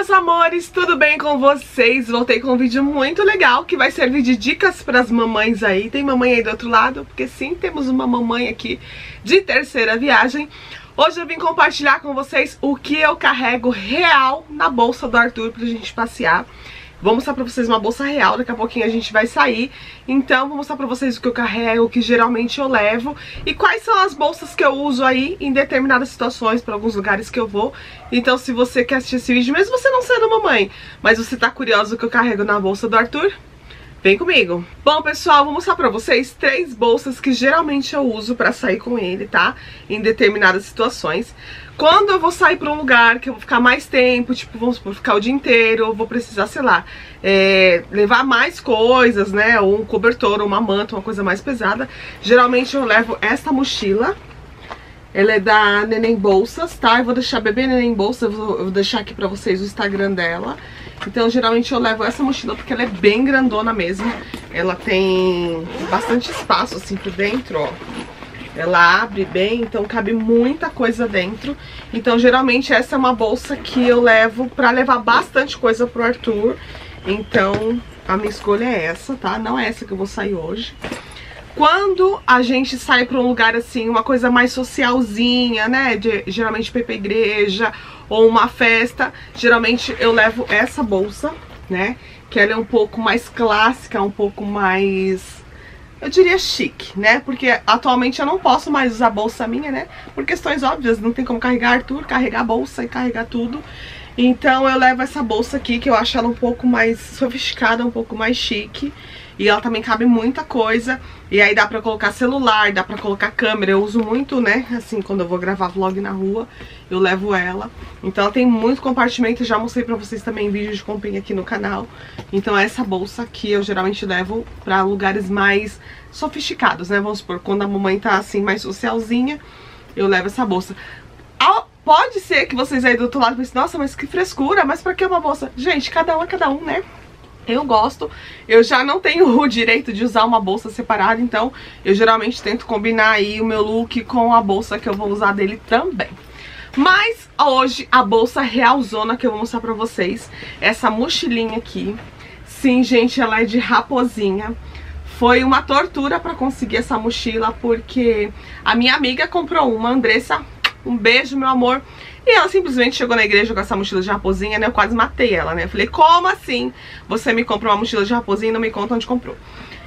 meus amores, tudo bem com vocês? Voltei com um vídeo muito legal que vai servir de dicas para as mamães aí. Tem mamãe aí do outro lado? Porque sim, temos uma mamãe aqui de terceira viagem. Hoje eu vim compartilhar com vocês o que eu carrego real na bolsa do Arthur pra gente passear. Vou mostrar pra vocês uma bolsa real, daqui a pouquinho a gente vai sair. Então vou mostrar pra vocês o que eu carrego, o que geralmente eu levo e quais são as bolsas que eu uso aí em determinadas situações, para alguns lugares que eu vou. Então se você quer assistir esse vídeo, mesmo você não sendo mamãe, mas você tá curioso o que eu carrego na bolsa do Arthur, Vem comigo! Bom, pessoal, vou mostrar pra vocês três bolsas que geralmente eu uso pra sair com ele, tá? Em determinadas situações. Quando eu vou sair pra um lugar que eu vou ficar mais tempo, tipo, vamos supor, ficar o dia inteiro, eu vou precisar, sei lá, é, levar mais coisas, né? Ou um cobertor, ou uma manta, uma coisa mais pesada. Geralmente eu levo esta mochila, ela é da Neném Bolsas, tá? Eu vou deixar bebê Neném Bolsas, eu vou, eu vou deixar aqui pra vocês o Instagram dela. Então, geralmente eu levo essa mochila porque ela é bem grandona mesmo. Ela tem bastante espaço, assim, por dentro, ó. Ela abre bem, então cabe muita coisa dentro. Então, geralmente essa é uma bolsa que eu levo pra levar bastante coisa pro Arthur. Então, a minha escolha é essa, tá? Não é essa que eu vou sair hoje. Quando a gente sai pra um lugar assim, uma coisa mais socialzinha, né? De, geralmente pra igreja ou uma festa, geralmente eu levo essa bolsa, né? Que ela é um pouco mais clássica, um pouco mais... Eu diria chique, né? Porque atualmente eu não posso mais usar bolsa minha, né? Por questões óbvias, não tem como carregar Arthur, carregar bolsa e carregar tudo. Então eu levo essa bolsa aqui, que eu acho ela um pouco mais sofisticada, um pouco mais chique. E ela também cabe muita coisa. E aí dá pra colocar celular, dá pra colocar câmera. Eu uso muito, né, assim, quando eu vou gravar vlog na rua, eu levo ela. Então ela tem muito compartimento. Já mostrei pra vocês também vídeos de comprinha aqui no canal. Então essa bolsa aqui eu geralmente levo pra lugares mais sofisticados, né? Vamos supor, quando a mamãe tá assim, mais socialzinha, eu levo essa bolsa. Pode ser que vocês aí do outro lado pensem, nossa, mas que frescura, mas pra que uma bolsa? Gente, cada um é cada um, né? Eu gosto, eu já não tenho o direito de usar uma bolsa separada, então eu geralmente tento combinar aí o meu look com a bolsa que eu vou usar dele também. Mas hoje a bolsa realzona que eu vou mostrar pra vocês, essa mochilinha aqui. Sim, gente, ela é de raposinha. Foi uma tortura pra conseguir essa mochila, porque a minha amiga comprou uma, Andressa, um beijo, meu amor. E ela simplesmente chegou na igreja com essa mochila de raposinha, né? Eu quase matei ela, né? Eu falei, como assim? Você me comprou uma mochila de raposinha e não me conta onde comprou.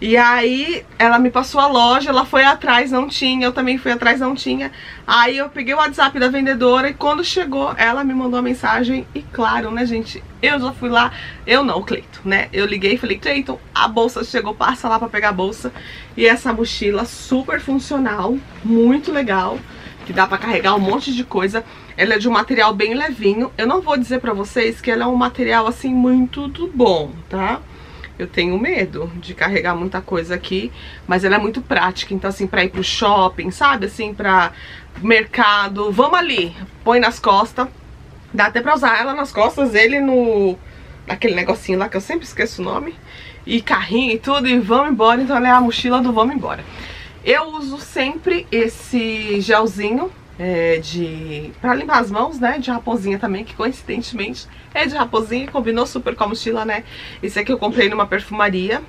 E aí ela me passou a loja, ela foi atrás, não tinha, eu também fui atrás, não tinha. Aí eu peguei o WhatsApp da vendedora e quando chegou, ela me mandou uma mensagem e claro, né, gente, eu já fui lá, eu não, Cleiton, né? Eu liguei e falei, Cleiton, a bolsa chegou, passa lá pra pegar a bolsa. E essa mochila super funcional, muito legal que dá pra carregar um monte de coisa. Ela é de um material bem levinho. Eu não vou dizer pra vocês que ela é um material, assim, muito do bom, tá? Eu tenho medo de carregar muita coisa aqui, mas ela é muito prática. Então, assim, pra ir pro shopping, sabe? Assim, pra mercado. Vamos ali, põe nas costas. Dá até pra usar ela nas costas, ele no... Naquele negocinho lá que eu sempre esqueço o nome. E carrinho e tudo, e vamos embora. Então ela é a mochila do vamos embora. Eu uso sempre esse gelzinho é, de para limpar as mãos, né, de raposinha também, que coincidentemente é de raposinha, combinou super com a mochila, né. Esse aqui eu comprei numa perfumaria.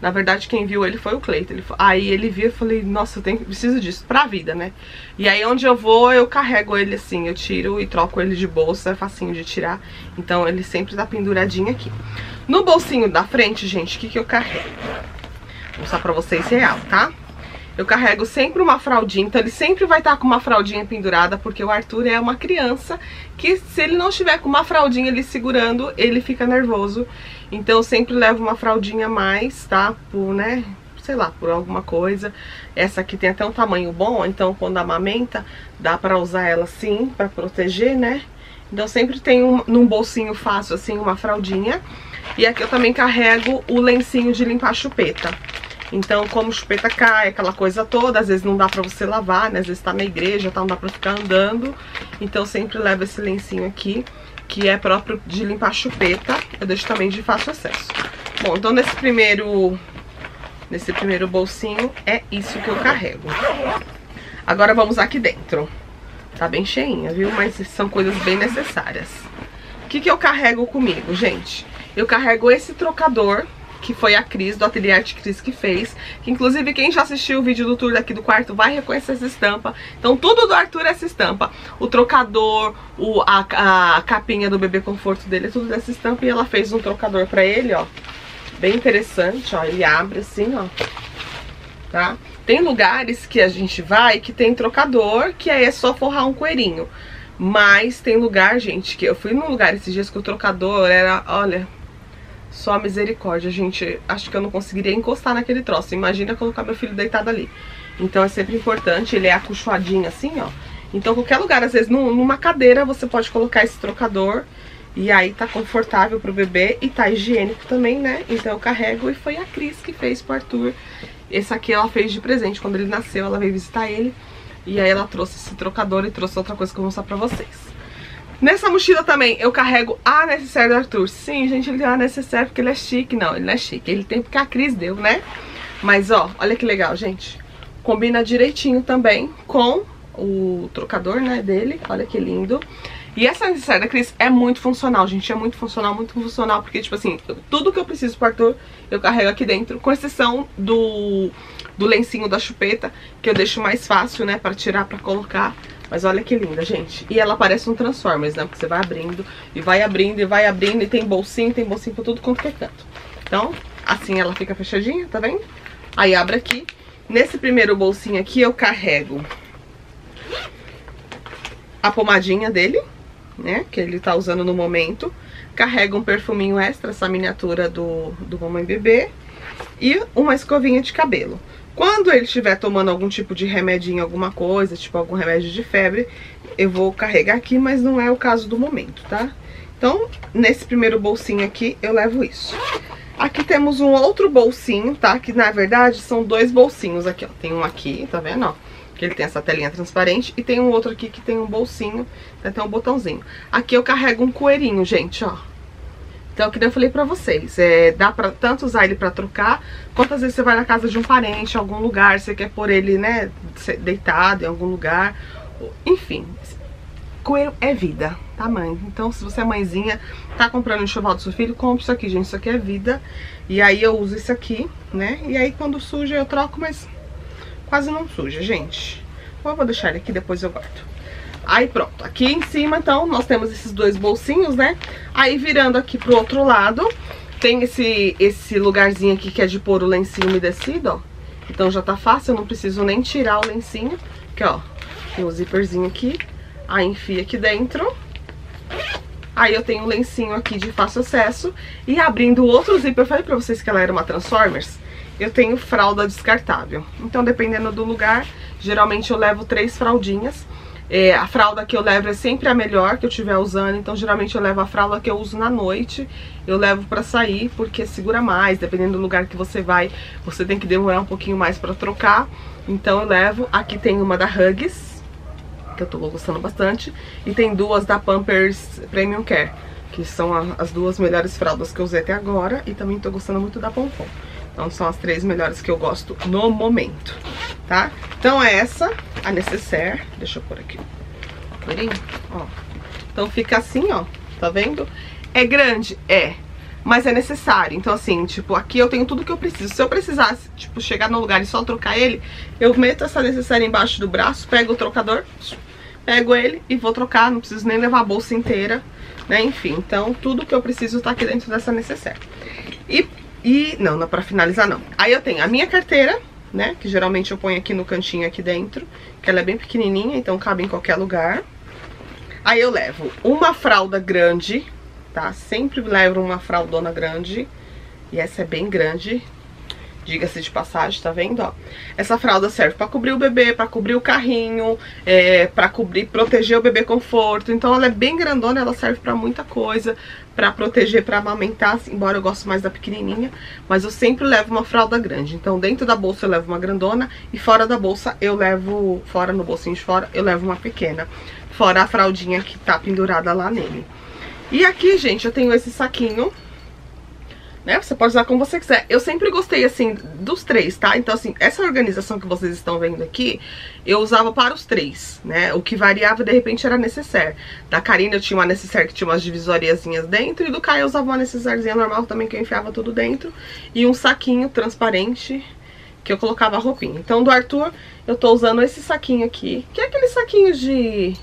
Na verdade, quem viu ele foi o Cleiton. Aí ele viu e falei, nossa, eu tenho, preciso disso pra vida, né? E aí onde eu vou, eu carrego ele assim, eu tiro e troco ele de bolsa, é facinho de tirar. Então ele sempre tá penduradinho aqui. No bolsinho da frente, gente, o que que eu carrego? Vou mostrar pra vocês real, tá? Eu carrego sempre uma fraldinha, então ele sempre vai estar com uma fraldinha pendurada, porque o Arthur é uma criança que se ele não estiver com uma fraldinha ali segurando, ele fica nervoso. Então eu sempre levo uma fraldinha a mais, tá? Por, né, sei lá, por alguma coisa. Essa aqui tem até um tamanho bom, então quando amamenta, dá pra usar ela assim, pra proteger, né? Então sempre tem um, num bolsinho fácil assim, uma fraldinha. E aqui eu também carrego o lencinho de limpar chupeta. Então, como chupeta cai, aquela coisa toda, às vezes não dá pra você lavar, né? Às vezes tá na igreja, tá, não dá pra ficar andando. Então, sempre levo esse lencinho aqui, que é próprio de limpar chupeta. Eu deixo também de fácil acesso. Bom, então nesse primeiro, nesse primeiro bolsinho é isso que eu carrego. Agora vamos aqui dentro. Tá bem cheinha, viu? Mas são coisas bem necessárias. O que, que eu carrego comigo, gente? Eu carrego esse trocador que foi a Cris, do Ateliê Arte Cris que fez. Que inclusive quem já assistiu o vídeo do tour daqui do quarto vai reconhecer essa estampa. Então tudo do Arthur é essa estampa. O trocador, o, a, a capinha do bebê conforto dele, tudo dessa estampa. E ela fez um trocador pra ele, ó. Bem interessante, ó. Ele abre assim, ó. Tá? Tem lugares que a gente vai que tem trocador, que aí é só forrar um coelhinho. Mas tem lugar, gente, que eu fui num lugar esses dias que o trocador era, olha, só misericórdia, gente. Acho que eu não conseguiria encostar naquele troço. Imagina colocar meu filho deitado ali. Então é sempre importante, ele é acolchoadinho assim, ó. Então qualquer lugar, às vezes numa cadeira você pode colocar esse trocador e aí tá confortável pro bebê e tá higiênico também, né? Então eu carrego e foi a Cris que fez pro Arthur. Esse aqui ela fez de presente, quando ele nasceu ela veio visitar ele. E aí ela trouxe esse trocador e trouxe outra coisa que eu vou mostrar pra vocês. Nessa mochila também eu carrego a necessaire do Arthur. Sim, gente, ele tem a necessaire porque ele é chique. Não, ele não é chique. Ele tem porque a Cris deu, né? Mas, ó, olha que legal, gente. Combina direitinho também com o trocador, né, dele. Olha que lindo. E essa necessaire da Cris é muito funcional, gente. É muito funcional, muito funcional. Porque, tipo assim, tudo que eu preciso pro Arthur, eu carrego aqui dentro. Com exceção do, do lencinho da chupeta, que eu deixo mais fácil, né, pra tirar, pra colocar. Mas olha que linda, gente. E ela parece um Transformers, né? Porque você vai abrindo e vai abrindo e vai abrindo e tem bolsinho, tem bolsinho por tudo quanto é canto. Então, assim ela fica fechadinha, tá vendo? Aí abre aqui. Nesse primeiro bolsinho aqui eu carrego a pomadinha dele, né? Que ele tá usando no momento. Carrego um perfuminho extra, essa miniatura do, do Mamãe Bebê. E uma escovinha de cabelo. Quando ele estiver tomando algum tipo de remedinho, alguma coisa, tipo algum remédio de febre, eu vou carregar aqui, mas não é o caso do momento, tá? Então, nesse primeiro bolsinho aqui, eu levo isso. Aqui temos um outro bolsinho, tá? Que na verdade são dois bolsinhos aqui, ó. Tem um aqui, tá vendo, ó? Que ele tem essa telinha transparente. E tem um outro aqui que tem um bolsinho, tem um botãozinho. Aqui eu carrego um coelhinho, gente, ó. Então, que eu falei pra vocês, é, dá pra tanto usar ele pra trocar, quantas vezes você vai na casa de um parente, em algum lugar, você quer pôr ele, né, deitado em algum lugar. Enfim, coelho é vida, tá, mãe? Então, se você é mãezinha, tá comprando enxoval do seu filho, compre isso aqui, gente, isso aqui é vida. E aí eu uso isso aqui, né, e aí quando suja eu troco, mas quase não suja, gente. Então, eu vou deixar ele aqui, depois eu guardo. Aí pronto, aqui em cima então nós temos esses dois bolsinhos, né? Aí virando aqui pro outro lado, tem esse, esse lugarzinho aqui que é de pôr o lencinho umedecido, ó. Então já tá fácil, eu não preciso nem tirar o lencinho. Aqui, ó, tem o zíperzinho aqui. Aí enfia aqui dentro. Aí eu tenho o lencinho aqui de fácil acesso. E abrindo outro zíper, eu falei pra vocês que ela era uma Transformers. Eu tenho fralda descartável. Então dependendo do lugar, geralmente eu levo três fraldinhas. É, a fralda que eu levo é sempre a melhor que eu estiver usando, então geralmente eu levo a fralda que eu uso na noite, eu levo pra sair porque segura mais, dependendo do lugar que você vai, você tem que demorar um pouquinho mais pra trocar, então eu levo, aqui tem uma da Huggies, que eu tô gostando bastante, e tem duas da Pampers Premium Care, que são a, as duas melhores fraldas que eu usei até agora, e também tô gostando muito da Pompom. Então são as três melhores que eu gosto no momento, tá? Então é essa, a necessaire. Deixa eu pôr aqui. Ó. Então fica assim, ó. Tá vendo? É grande? É. Mas é necessário. Então, assim, tipo, aqui eu tenho tudo que eu preciso. Se eu precisasse, tipo, chegar no lugar e só trocar ele, eu meto essa necessária embaixo do braço, pego o trocador, pego ele e vou trocar. Não preciso nem levar a bolsa inteira, né? Enfim, então tudo que eu preciso tá aqui dentro dessa necessaire. E e, não, não é pra finalizar não. Aí eu tenho a minha carteira, né, que geralmente eu ponho aqui no cantinho aqui dentro, que ela é bem pequenininha, então cabe em qualquer lugar. Aí eu levo uma fralda grande, tá? Sempre levo uma fraldona grande, e essa é bem grande, diga-se de passagem, tá vendo, ó? Essa fralda serve pra cobrir o bebê, pra cobrir o carrinho, é, pra cobrir, proteger o bebê conforto. Então ela é bem grandona, ela serve pra muita coisa, pra proteger, pra amamentar, assim, embora eu goste mais da pequenininha. Mas eu sempre levo uma fralda grande. Então dentro da bolsa eu levo uma grandona e fora da bolsa eu levo, fora no bolsinho de fora, eu levo uma pequena. Fora a fraldinha que tá pendurada lá nele. E aqui, gente, eu tenho esse saquinho né? Você pode usar como você quiser. Eu sempre gostei, assim, dos três, tá? Então, assim, essa organização que vocês estão vendo aqui, eu usava para os três, né? O que variava, de repente, era necessaire. Da Karina eu tinha uma necessaire que tinha umas divisoriazinhas dentro, e do Caio eu usava uma necessairezinha normal também, que eu enfiava tudo dentro. E um saquinho transparente, que eu colocava a roupinha. Então, do Arthur, eu tô usando esse saquinho aqui, que é aquele saquinho de,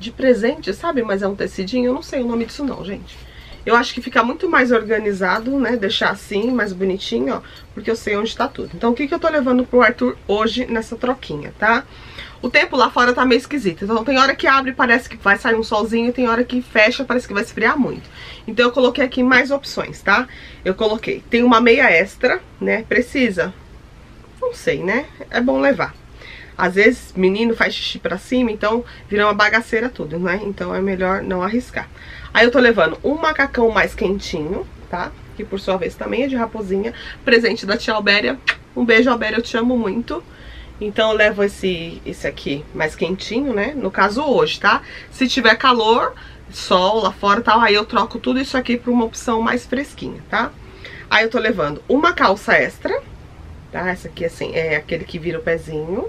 de presente, sabe? Mas é um tecidinho, eu não sei o nome disso não, gente. Eu acho que fica muito mais organizado, né? Deixar assim, mais bonitinho, ó. Porque eu sei onde tá tudo. Então, o que que eu tô levando pro Arthur hoje nessa troquinha, tá? O tempo lá fora tá meio esquisito. Então, tem hora que abre parece que vai sair um solzinho. Tem hora que fecha, parece que vai esfriar muito. Então, eu coloquei aqui mais opções, tá? Eu coloquei. Tem uma meia extra, né? Precisa? Não sei, né? É bom levar. Às vezes, menino faz xixi pra cima, então vira uma bagaceira tudo, né? Então é melhor não arriscar. Aí eu tô levando um macacão mais quentinho, tá? Que por sua vez também é de raposinha. Presente da tia Albéria. Um beijo, Albéria, eu te amo muito. Então eu levo esse, esse aqui mais quentinho, né? No caso hoje, tá? Se tiver calor, sol lá fora e tal, aí eu troco tudo isso aqui pra uma opção mais fresquinha, tá? Aí eu tô levando uma calça extra, tá? Essa aqui, assim, é aquele que vira o pezinho.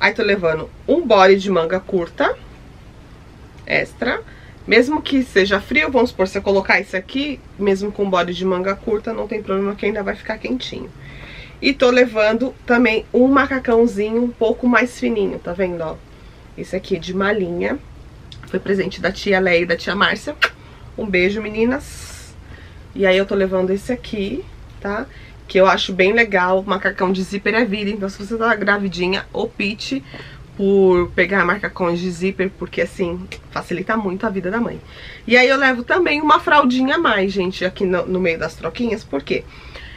Aí tô levando um body de manga curta, extra. Mesmo que seja frio, vamos supor, se eu colocar isso aqui, mesmo com body de manga curta, não tem problema que ainda vai ficar quentinho. E tô levando também um macacãozinho um pouco mais fininho, tá vendo, ó? Esse aqui de malinha. Foi presente da tia Leia e da tia Márcia. Um beijo, meninas. E aí eu tô levando esse aqui, tá? que eu acho bem legal. Macacão de zíper é vida, então se você tá gravidinha, opte por pegar macacões de zíper, porque assim, facilita muito a vida da mãe. E aí eu levo também uma fraldinha a mais, gente, aqui no, no meio das troquinhas, porque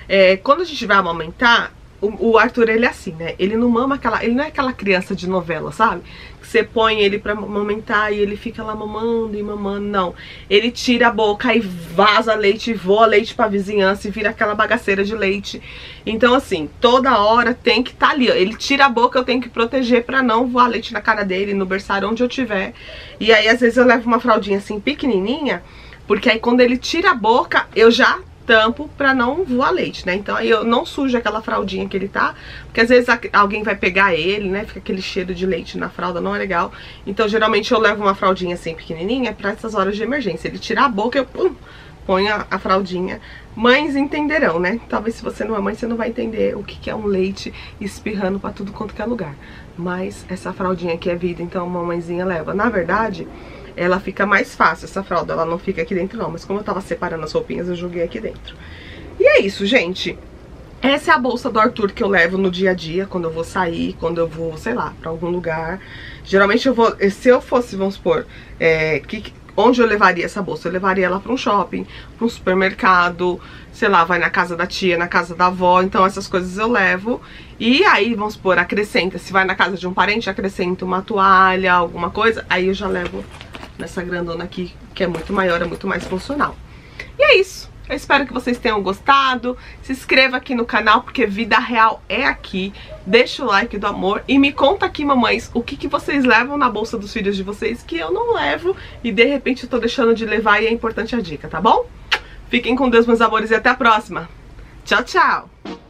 é, quando a gente vai amamentar, o, Arthur, ele é assim, né? Ele não mama aquela... Ele não é aquela criança de novela, sabe? Que você põe ele pra amamentar e ele fica lá mamando e mamando. Não. Ele tira a boca e vaza leite, voa leite pra vizinhança e vira aquela bagaceira de leite. Então, assim, toda hora tem que estar tá ali, ó. Ele tira a boca, eu tenho que proteger pra não voar leite na cara dele, no berçário, onde eu tiver. E aí, às vezes, eu levo uma fraldinha assim, pequenininha... Porque aí quando ele tira a boca, eu já tampo pra não voar leite, né? Então aí eu não sujo aquela fraldinha que ele tá, porque às vezes alguém vai pegar ele, né? Fica aquele cheiro de leite na fralda, não é legal. Então geralmente eu levo uma fraldinha assim pequenininha pra essas horas de emergência. Ele tirar a boca, eu pum, ponho a, a fraldinha. Mães entenderão, né? Talvez se você não é mãe, você não vai entender o que, que é um leite espirrando pra tudo quanto que é lugar. Mas essa fraldinha aqui é vida, então a mamãezinha leva. Na verdade ela fica mais fácil, essa fralda, ela não fica aqui dentro não, mas como eu tava separando as roupinhas, eu joguei aqui dentro. E é isso, gente. Essa é a bolsa do Arthur que eu levo no dia a dia, quando eu vou sair, quando eu vou, sei lá, pra algum lugar. Geralmente eu vou, se eu fosse, vamos supor, é, que, onde eu levaria essa bolsa? Eu levaria ela pra um shopping, pra um supermercado, sei lá, vai na casa da tia, na casa da avó, então essas coisas eu levo. E aí, vamos supor, acrescenta, se vai na casa de um parente, acrescenta uma toalha, alguma coisa, aí eu já levo nessa grandona aqui, que é muito maior, é muito mais funcional. E é isso. Eu espero que vocês tenham gostado. Se inscreva aqui no canal, porque vida real é aqui. Deixa o like do amor e me conta aqui, mamães, o que, que vocês levam na bolsa dos filhos de vocês que eu não levo e de repente eu tô deixando de levar e é importante a dica, tá bom? Fiquem com Deus, meus amores, e até a próxima. Tchau, tchau!